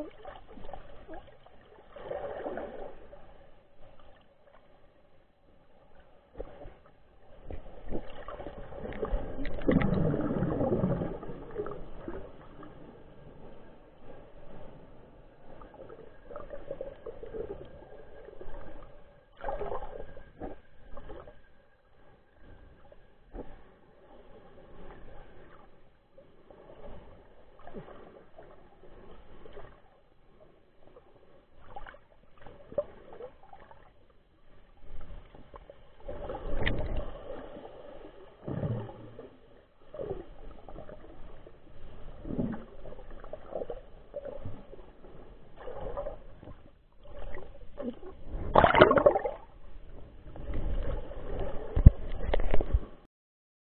Oh.